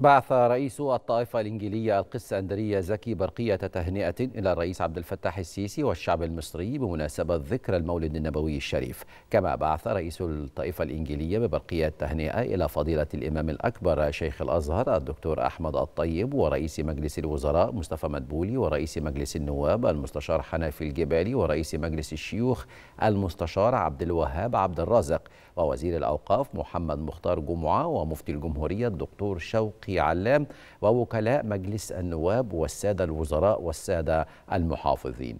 بعث رئيس الطائفة الإنجيلية القسندرية زكي برقية تهنئة إلى الرئيس عبد الفتاح السيسي والشعب المصري بمناسبة ذكرى المولد النبوي الشريف. كما بعث رئيس الطائفة الإنجيلية ببرقية تهنئة إلى فضيلة الإمام الأكبر شيخ الأزهر الدكتور أحمد الطيب ورئيس مجلس الوزراء مصطفى مدبولي ورئيس مجلس النواب المستشار حنفي الجبالي ورئيس مجلس الشيوخ المستشار عبد الوهاب عبد الرازق. ووزير الأوقاف محمد مختار جمعة ومفتي الجمهورية الدكتور شوقي علام ووكلاء مجلس النواب والسادة الوزراء والسادة المحافظين.